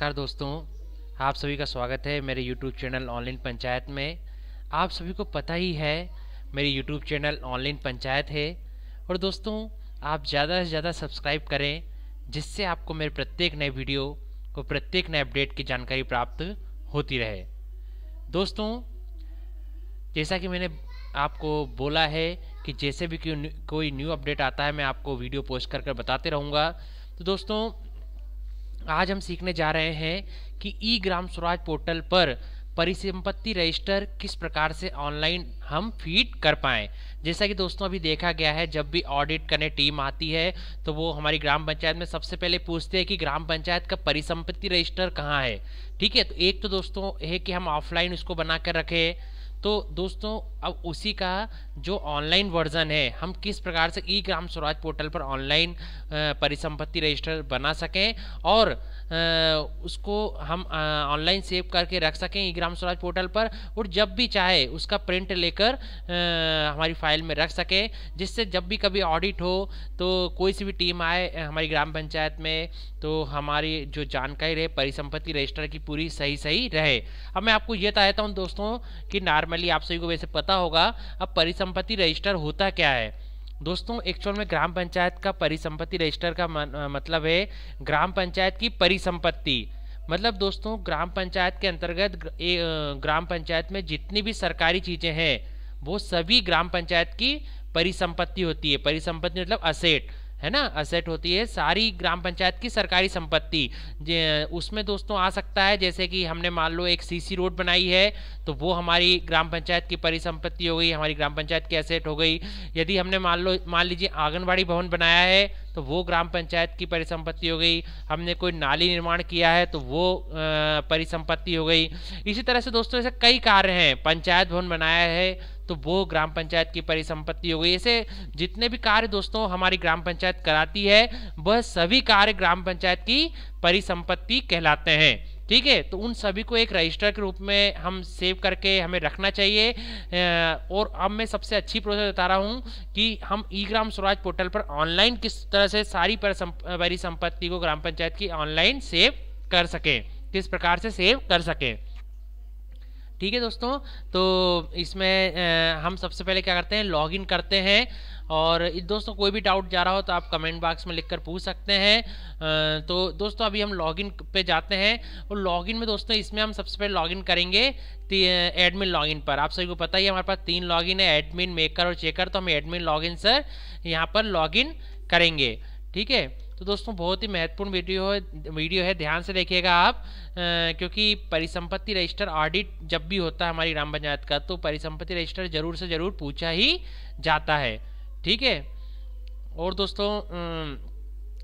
नमस्कार दोस्तों, आप सभी का स्वागत है मेरे YouTube चैनल ऑनलाइन पंचायत में। आप सभी को पता ही है, मेरी YouTube चैनल ऑनलाइन पंचायत है। और दोस्तों, आप ज़्यादा से ज़्यादा सब्सक्राइब करें, जिससे आपको मेरे प्रत्येक नए वीडियो को प्रत्येक नए अपडेट की जानकारी प्राप्त होती रहे। दोस्तों, जैसा कि मैंने आपको बोला है कि जैसे भी कोई न्यू अपडेट आता है, मैं आपको वीडियो पोस्ट कर कर बताते रहूँगा। तो दोस्तों आज हम सीखने जा रहे हैं कि ई ग्राम स्वराज पोर्टल पर परिसंपत्ति रजिस्टर किस प्रकार से ऑनलाइन हम फ़ीड कर पाएँ। जैसा कि दोस्तों अभी देखा गया है, जब भी ऑडिट करने टीम आती है तो वो हमारी ग्राम पंचायत में सबसे पहले पूछते हैं कि ग्राम पंचायत का परिसंपत्ति रजिस्टर कहाँ है। ठीक है तो एक तो दोस्तों है कि हम ऑफलाइन उसको बना कर रखें। तो दोस्तों अब उसी का जो ऑनलाइन वर्जन है, हम किस प्रकार से ई ग्राम स्वराज पोर्टल पर ऑनलाइन परिसंपत्ति रजिस्टर बना सकें और उसको हम ऑनलाइन सेव करके रख सकें ई ग्राम स्वराज पोर्टल पर और जब भी चाहे उसका प्रिंट लेकर हमारी फ़ाइल में रख सकें, जिससे जब भी कभी ऑडिट हो तो कोई सी भी टीम आए हमारी ग्राम पंचायत में तो हमारी जो जानकारी रहे, परिसंपत्ति रजिस्टर की पूरी सही सही रहे। अब मैं आपको ये बताता हूँ दोस्तों कि नॉर्मली आप सभी को वैसे पता होगा, अब परिसंपत्ति रजिस्टर होता क्या है? दोस्तों एक्चुअल में ग्राम पंचायत का परिसंपत्ति रजिस्टर का मतलब है ग्राम पंचायत की परिसंपत्ति। मतलब दोस्तों, ग्राम पंचायत के अंतर्गत ग्राम पंचायत में जितनी भी सरकारी चीज़ें हैं, वो सभी ग्राम पंचायत की परिसंपत्ति होती है। परिसंपत्ति मतलब असेट। है ना? असेट होती है सारी ग्राम पंचायत की सरकारी संपत्ति। उसमें दोस्तों आ सकता है, जैसे कि हमने मान लो एक सीसी रोड बनाई है तो वो हमारी ग्राम पंचायत की परिसंपत्ति हो गई, हमारी ग्राम पंचायत की असेट हो गई। यदि हमने मान लो, मान लीजिए आंगनबाड़ी भवन बनाया है तो वो ग्राम पंचायत की परिसंपत्ति हो गई, हमने कोई नाली निर्माण किया है तो वो परिसंपत्ति हो गई। इसी तरह से दोस्तों ऐसे कई कार्य हैं, पंचायत भवन बनाया है तो वो ग्राम पंचायत की परिसंपत्ति हो गई। ऐसे जितने भी कार्य दोस्तों हमारी ग्राम पंचायत कराती है, वह सभी कार्य ग्राम पंचायत की परिसंपत्ति कहलाते हैं। ठीक है? तो उन सभी को एक रजिस्टर के रूप में हम सेव करके हमें रखना चाहिए। और अब मैं सबसे अच्छी प्रोसेस बता रहा हूँ कि हम ई ग्राम स्वराज पोर्टल पर ऑनलाइन किस तरह से सारी परिसंपत्ति को ग्राम पंचायत की ऑनलाइन सेव कर सकें, किस प्रकार से सेव कर सकें। ठीक है दोस्तों? तो इसमें हम सबसे पहले क्या करते हैं? लॉगिन करते हैं। और दोस्तों कोई भी डाउट जा रहा हो तो आप कमेंट बॉक्स में लिखकर पूछ सकते हैं। तो दोस्तों अभी हम लॉगिन पे जाते हैं और लॉगिन में दोस्तों इसमें हम सबसे पहले लॉगिन करेंगे एडमिन लॉगिन पर। आप सभी को पता ही हमारे पास तीन लॉगिन है एडमिन मेकर और चेकर तो हम एडमिन लॉगिन सर यहाँ पर लॉगिन करेंगे। ठीक है? तो दोस्तों बहुत ही महत्वपूर्ण वीडियो है वीडियो है। ध्यान से देखिएगा आप आ, क्योंकि परिसंपत्ति रजिस्टर ऑडिट जब भी होता है हमारी ग्राम पंचायत का तो परिसंपत्ति रजिस्टर ज़रूर से ज़रूर पूछा ही जाता है। ठीक है? और दोस्तों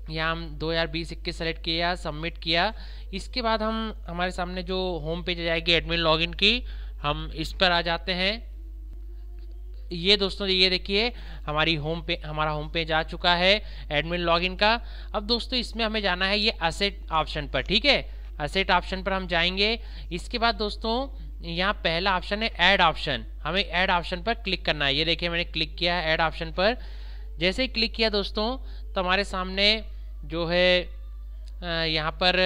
यहाँ हम दो हज़ार बीस इक्कीस सेलेक्ट किया सबमिट किया। इसके बाद हम, हमारे सामने जो होम पेज आ जाएगी एडमिन लॉगिन की, हम इस पर आ जाते हैं। ये दोस्तों, ये देखिए, हमारी होम पे हमारा होम पेज आ चुका है एडमिन लॉगिन का। अब दोस्तों, इसमें हमें जाना है ये असेट ऑप्शन पर, ठीक है? असेट ऑप्शन पर हम जाएँगे। इसके बाद दोस्तों यहाँ पहला ऑप्शन है ऐड ऑप्शन हमें ऐड ऑप्शन पर क्लिक करना है। ये देखिए, मैंने क्लिक किया है ऐड ऑप्शन पर। जैसे ही क्लिक किया दोस्तों तो हमारे सामने जो है यहाँ पर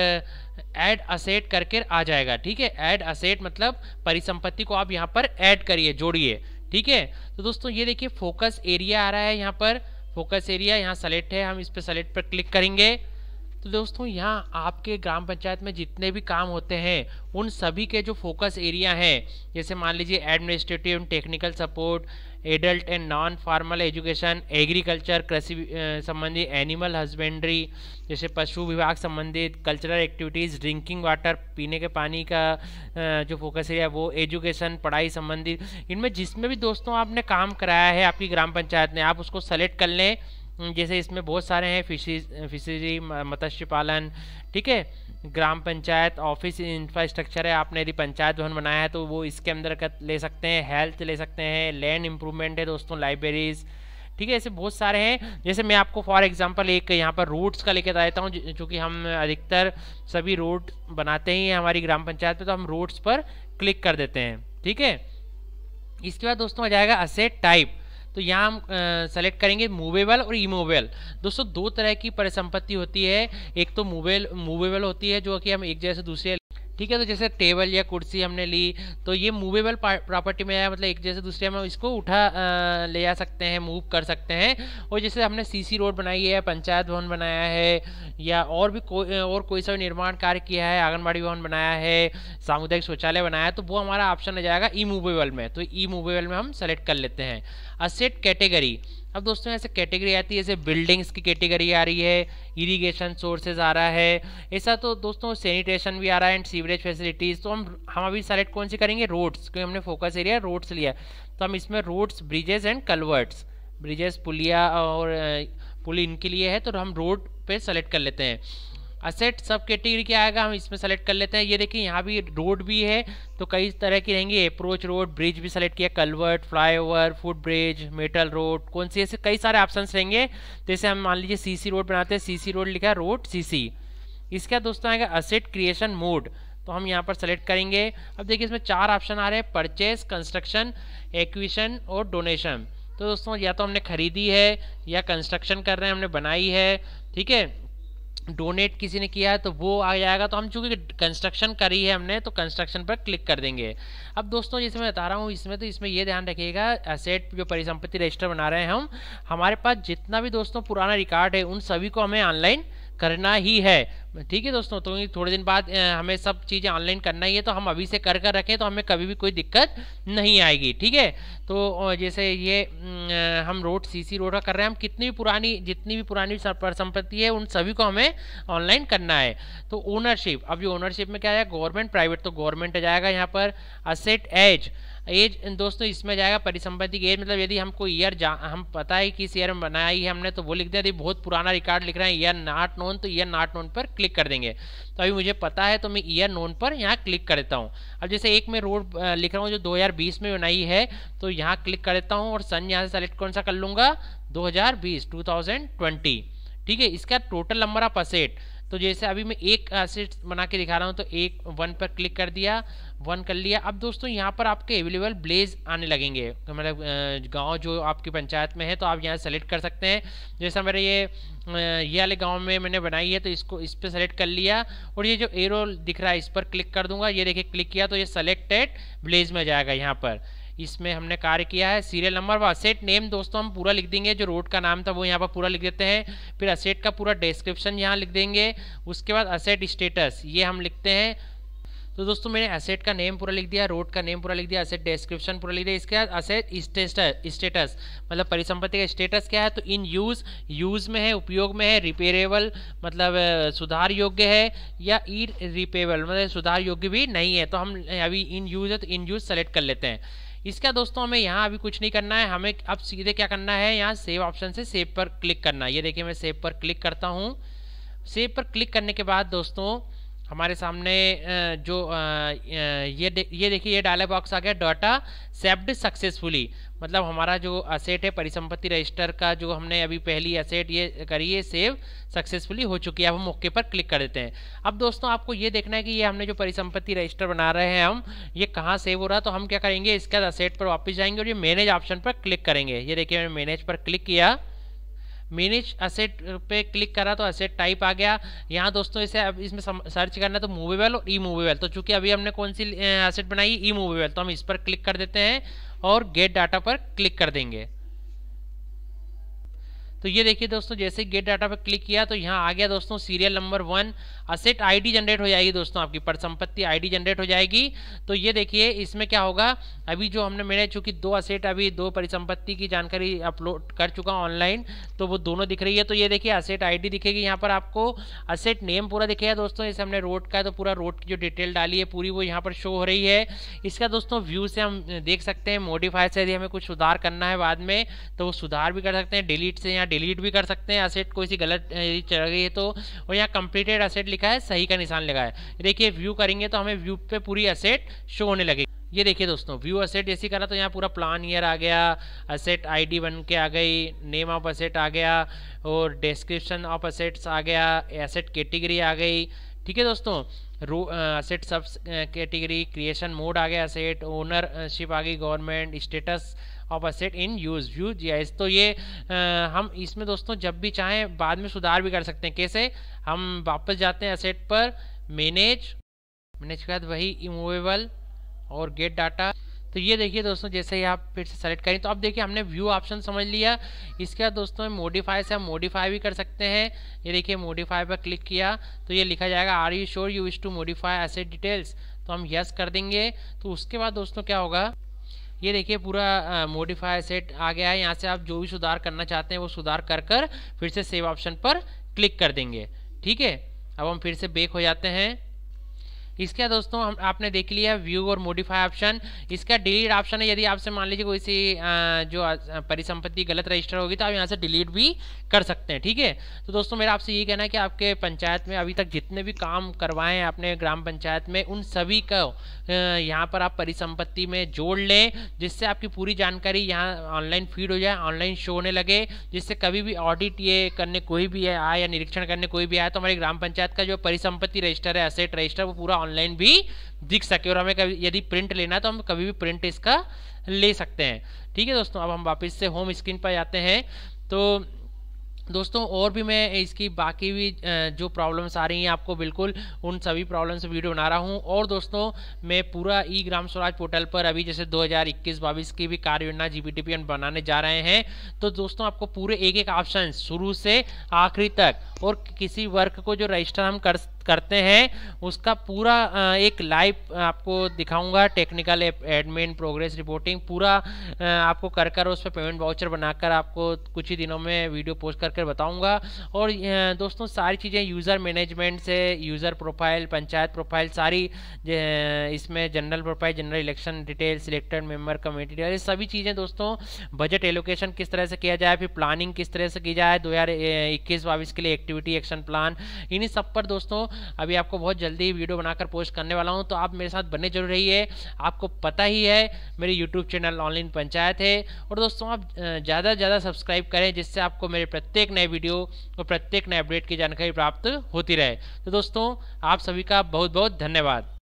ऐड असेट करके आ जाएगा, ठीक है? ऐड असेट मतलब परिसंपत्ति को आप यहाँ पर ऐड करिए, जोड़िए, ठीक है? तो दोस्तों, ये देखिए फोकस एरिया आ रहा है यहाँ पर। फोकस एरिया यहाँ सेलेक्ट है। हम इस पर सेलेक्ट पर क्लिक करेंगे। तो दोस्तों, यहाँ आपके ग्राम पंचायत में जितने भी काम होते हैं, उन सभी के जो फोकस एरिया हैं, जैसे मान लीजिए administrative and technical support adult and non formal education agriculture कृषि संबंधी एनिमल हस्बेंड्री जैसे पशु विभाग संबंधित कल्चरल एक्टिविटीज़ ड्रिंकिंग वाटर पीने के पानी का जो फोकस एरिया वो एजुकेशन पढ़ाई संबंधित इनमें जिसमें भी दोस्तों आपने काम कराया है, आपकी ग्राम पंचायत ने, आप उसको सेलेक्ट कर लें। जैसे इसमें बहुत सारे हैं फिशरीज फिशरी मत्स्य पालन, ठीक है? ग्राम पंचायत ऑफ़िस इंफ्रास्ट्रक्चर है, आपने यदि पंचायत भवन बनाया है तो वो इसके अंदर ले सकते हैं हेल्थ ले सकते हैं लैंड इम्प्रूवमेंट है दोस्तों लाइब्रेरीज ठीक है? ऐसे बहुत सारे हैं। जैसे मैं आपको फॉर एग्जांपल एक यहाँ पर रूट्स का लेकर देता हूँ चूँकि हम अधिकतर सभी रूट बनाते ही हैं हमारी ग्राम पंचायत में तो हम रूट्स पर क्लिक कर देते हैं, ठीक है? इसके बाद दोस्तों आ जाएगा असेट टाइप तो यहाँ हम सेलेक्ट करेंगे मूवेबल और इमूवेबल दोस्तों, दो तरह की परिसंपत्ति होती है। एक तो मूवेल मूवेबल होती है, जो कि हम एक जगह से दूसरे ठीक है तो जैसे टेबल या कुर्सी हमने ली तो ये मूवेबल प्रॉपर्टी में आया मतलब एक जैसे दूसरे हम इसको उठा ले जा सकते हैं मूव कर सकते हैं। और जैसे हमने सीसी रोड बनाई है, पंचायत भवन बनाया है, या और भी कोई और कोई सा निर्माण कार्य किया है, आंगनबाड़ी भवन बनाया है, सामुदायिक शौचालय बनाया है तो वो हमारा ऑप्शन आ जाएगा ई मूवेबल में। तो ई मूवेबल में हम सेलेक्ट कर लेते हैं। असेट कैटेगरी अब दोस्तों, ऐसे कैटेगरी आती है, जैसे बिल्डिंग्स की कैटेगरी आ रही है इरिगेशन सोर्सेज आ रहा है, ऐसा तो दोस्तों सैनिटेशन भी आ रहा है एंड सीवरेज फैसिलिटीज़ तो हम हम अभी सेलेक्ट कौन सी करेंगे? रोड्स क्योंकि हमने फोकस एरिया रोड्स लिया तो हम इसमें roads bridges and culverts bridges पुलिया और, पुल इनके लिए है तो हम रोड पर सेलेक्ट कर लेते हैं। असेट सब कैटेगरी क्या आएगा? हम इसमें सेलेक्ट कर लेते हैं। ये देखिए, यहाँ भी रोड भी है तो कई तरह की रहेंगी। अप्रोच रोड ब्रिज भी सेलेक्ट किया culvert flyover foot bridge metal road कौन सी? ऐसे कई सारे ऑप्शन रहेंगे। जैसे हम मान लीजिए सीसी रोड बनाते हैं। सीसी रोड लिखा रोड सीसी इसका दोस्तों आएगा असेट क्रिएशन मोड तो हम यहाँ पर सेलेक्ट करेंगे। अब देखिए, इसमें चार ऑप्शन आ रहे हैं। परचेज कंस्ट्रक्शन एक्विशन और डोनेशन तो दोस्तों, या तो हमने खरीदी है, या कंस्ट्रक्शन कर रहे हैं, हमने बनाई है। ठीक है? डोनेट किसी ने किया है तो वो आ जाएगा। तो हम चूँकि कंस्ट्रक्शन करी है हमने तो कंस्ट्रक्शन पर क्लिक कर देंगे। अब दोस्तों जैसे मैं बता रहा हूँ, इसमें तो इसमें ये ध्यान रखिएगा एसेट जो परिसंपत्ति रजिस्टर बना रहे हैं हम, हमारे पास जितना भी दोस्तों पुराना रिकॉर्ड है, उन सभी को हमें ऑनलाइन करना ही है। ठीक है दोस्तों तो थोड़े दिन बाद हमें सब चीज़ें ऑनलाइन करना ही है तो हम अभी से कर कर रखें तो हमें कभी भी कोई दिक्कत नहीं आएगी। ठीक है? तो जैसे ये हम रोड सीसी रोड का कर रहे हैं, हम कितनी भी पुरानी, जितनी भी पुरानी संपत्ति है, उन सभी को हमें ऑनलाइन करना है। तो ओनरशिप अब जो ओनरशिप में क्या है? गवर्नमेंट प्राइवेट तो गवर्नमेंट जाएगा यहाँ पर असेट एज एज दोस्तों, इसमें जाएगा परिसंपत्ति की एज मतलब यदि हमको ईयर हम पता है कि इस ईयर में बनाई है हमने तो वो लिख दिया यदि बहुत पुराना रिकॉर्ड लिख रहे हैं ईयर नॉट नोन तो ईयर नॉट नोन पर क्लिक कर देंगे। तो अभी मुझे पता है तो मैं ईयर नोन पर यहाँ क्लिक कर देता हूँ। अब जैसे एक मैं रोड लिख रहा हूँ जो 2020 में बनाई है तो यहाँ क्लिक कर देता हूँ और सन यहाँ से सेलेक्ट कौन सा कर लूँगा? 2020 2020 ठीक है, इसका टोटल नंबर ऑफ़ असेट तो जैसे अभी मैं एक एसिड बना के दिखा रहा हूँ तो एक, वन पर क्लिक कर दिया, वन कर लिया। अब दोस्तों, यहाँ पर आपके अवेलेबल ब्लेज आने लगेंगे। तो मतलब गाँव जो आपकी पंचायत में है तो आप यहाँ सेलेक्ट कर सकते हैं। जैसा मेरे ये ये वाले गाँव में मैंने बनाई है तो इसको, इस पर सेलेक्ट कर लिया। और ये जो एरो दिख रहा है, इस पर क्लिक कर दूँगा। ये देखिए, क्लिक किया तो ये सेलेक्टेड ब्लेज में जाएगा यहाँ पर। इसमें हमने कार्य किया है। सीरियल नंबर व असेट नेम दोस्तों हम पूरा लिख देंगे। जो रोड का नाम था वो यहाँ पर पूरा लिख देते हैं। फिर असेट का पूरा डिस्क्रिप्शन यहाँ लिख देंगे। उसके बाद असेट स्टेटस ये हम लिखते हैं। तो दोस्तों मैंने असेट का नेम पूरा लिख दिया रोड का नेम पूरा लिख दिया, असेट डिस्क्रिप्शन पूरा लिख दिया। इसके बाद असेट स्टेटस स्टेटस मतलब परिसंपत्ति का स्टेटस क्या है? तो इन यूज़ यूज़ में है, उपयोग में है रिपेयरेबल मतलब सुधार योग्य है या ई रिपेबल मतलब सुधार योग्य भी नहीं है। तो हम अभी इन यूज़ है तो इन यूज़ सेलेक्ट कर लेते हैं। इसका दोस्तों, हमें यहाँ अभी कुछ नहीं करना है। हमें अब सीधे क्या करना है? यहाँ सेव ऑप्शन से सेव पर क्लिक करना है। ये देखिए, मैं सेव पर क्लिक करता हूँ। सेव पर क्लिक करने के बाद दोस्तों हमारे सामने जो ये दे, ये देखिए ये डायलॉग बॉक्स आ गया डाटा सेव्ड सक्सेसफुली मतलब हमारा जो असेट है परिसंपत्ति रजिस्टर का जो हमने अभी पहली असेट ये करी है सेव सक्सेसफुली हो चुकी है। अब हम ओके पर क्लिक कर देते हैं। अब दोस्तों आपको ये देखना है कि ये हमने जो परिसंपत्ति रजिस्टर बना रहे हैं हम ये कहाँ सेव हो रहा है? तो हम क्या करेंगे? इसके बाद असेट पर वापस जाएँगे और ये मैनेज ऑप्शन पर क्लिक करेंगे। ये देखिए मैंने मैनेज पर क्लिक किया। मैनेज असेट पे क्लिक करा तो असेट टाइप आ गया। यहाँ दोस्तों इसे अब इसमें सर्च करना है तो मूवेबल और ई मूवेबल तो चूँकि अभी हमने कौन सी असेट बनाई ई मूवेबल तो हम इस पर क्लिक कर देते हैं और गेट डाटा पर क्लिक कर देंगे। तो ये देखिए दोस्तों, जैसे गेट डाटा पर क्लिक किया तो यहाँ आ गया दोस्तों, serial number one. Asset ID generate हो जाएगी दोस्तों आपकी, परिसंपत्ति आईडी जनरेट हो जाएगी। तो ये देखिए, इसमें क्या होगा, अभी जो हमने मैंने चूँकि दो असेट, अभी दो परिसंपत्ति की जानकारी अपलोड कर चुका ऑनलाइन तो वो दोनों दिख रही है। तो ये देखिए, असेट आई दिखेगी यहाँ पर आपको, असेट नेम पूरा दिखेगा दोस्तों, जैसे हमने रोड का तो पूरा रोड की जो डिटेल डाली है, पूरी वो यहाँ पर शो हो रही है। इसका दोस्तों, व्यू से हम देख सकते हैं, मोडिफाई से यदि हमें कुछ सुधार करना है बाद में तो वो सुधार भी कर सकते हैं, डिलीट से यहाँ डिलीट भी कर सकते हैं असेट कोई सी गलत चल गई है तो। और यहाँ कंप्लीटेड असेट लिखा है, सही का निशान लगा है। देखिए व्यू करेंगे तो हमें व्यू पे पूरी असेट शो होने लगेगी ये देखिए दोस्तों व्यू असेट जैसी करा तो यहाँ पूरा प्लान ईयर आ गया असेट आईडी बन के आ गई नेम ऑफ़ असेट आ गया, और डिस्क्रिप्शन ऑफ़ असेट्स आ गया एसेट कैटेगरी आ गई। ठीक है दोस्तों, row asset sub category creation mode आ गया असेट ओनरशिप आ गई government status of asset in use view जी तो ये आ, हम इसमें दोस्तों जब भी चाहें बाद में सुधार भी कर सकते हैं। कैसे? हम वापस जाते हैं असेट पर मैनेज मैनेज के बाद वही इमूवेबल और गेट डाटा तो ये देखिए दोस्तों जैसे ही आप फिर से सेलेक्ट करें तो अब देखिए हमने व्यू ऑप्शन समझ लिया। इसके बाद दोस्तों मोडिफाई से हम मोडिफाई भी कर सकते हैं। ये देखिए मोडिफाई पर क्लिक किया तो ये लिखा जाएगा are you sure you wish to modify asset details तो हम यस कर देंगे। तो उसके बाद दोस्तों क्या होगा? ये देखिए पूरा मोडिफाई सेट आ गया है। यहाँ से आप जो भी सुधार करना चाहते हैं, वो सुधार कर कर फिर से सेव ऑप्शन पर क्लिक कर देंगे। ठीक है? अब हम फिर से बेक हो जाते हैं। इसका दोस्तों, हम आपने देख लिया व्यू और मोडिफाई ऑप्शन इसका डिलीट ऑप्शन है, यदि आपसे मान लीजिए कोई सी जो परिसंपत्ति गलत रजिस्टर होगी तो आप यहाँ से डिलीट भी कर सकते हैं, ठीक है? तो दोस्तों, मेरा आपसे ये कहना है कि आपके पंचायत में अभी तक जितने भी काम करवाए हैं अपने ग्राम पंचायत में, उन सभी को यहाँ पर आप परिसंपत्ति में जोड़ लें, जिससे आपकी पूरी जानकारी यहाँ ऑनलाइन फ़ीड हो जाए ऑनलाइन शो होने लगे, जिससे कभी भी ऑडिट ये करने कोई भी आए या निरीक्षण करने कोई भी आए तो हमारी ग्राम पंचायत का जो परिसंपत्ति रजिस्टर है असेट रजिस्टर वो पूरा ऑनलाइन भी दिख सके और हमें कभी यदि प्रिंट लेना है तो हम कभी भी प्रिंट इसका ले सकते हैं। ठीक है दोस्तों, अब हम वापस से होम स्क्रीन पर जाते हैं। तो दोस्तों, और भी मैं इसकी बाकी भी जो प्रॉब्लम्स आ रही हैं, आपको बिल्कुल उन सभी प्रॉब्लम्स वीडियो बना रहा हूँ। और दोस्तों, मैं पूरा ई ग्राम स्वराज पोर्टल पर अभी जैसे 2021-22 की भी कार्य योजना जी बनाने जा रहे हैं। तो दोस्तों, आपको पूरे एक एक ऑप्शन शुरू से आखिरी तक और किसी वर्क को जो रजिस्टर हम कर करते हैं। उसका पूरा एक लाइव आपको दिखाऊँगा। टेक्निकल एडमिन प्रोग्रेस रिपोर्टिंग पूरा आपको कर कर उस पर पेमेंट वाउचर बनाकर आपको कुछ ही दिनों में वीडियो पोस्ट कर कर बताऊँगा। और दोस्तों, सारी चीज़ें यूज़र मैनेजमेंट से यूज़र प्रोफ़ाइल पंचायत प्रोफ़ाइल सारी इसमें general profile general election detail selected member committee detail सभी चीज़ें दोस्तों बजट एलोकेशन किस तरह से किया जाए, फिर प्लानिंग किस तरह से की जाए, दो हज़ार इक्कीस, बाईस के लिए एक्टिविटी एक्शन प्लान इन्हीं सब पर दोस्तों अभी आपको बहुत जल्दी वीडियो बनाकर पोस्ट करने वाला हूँ तो आप मेरे साथ बने ज़रूर रहिए। आपको पता ही है, मेरी यूट्यूब चैनल ऑनलाइन पंचायत है। और दोस्तों, आप ज़्यादा से ज़्यादा सब्सक्राइब करें, जिससे आपको मेरे प्रत्येक नए वीडियो और प्रत्येक नए अपडेट की जानकारी प्राप्त होती रहे। तो दोस्तों, आप सभी का बहुत बहुत धन्यवाद।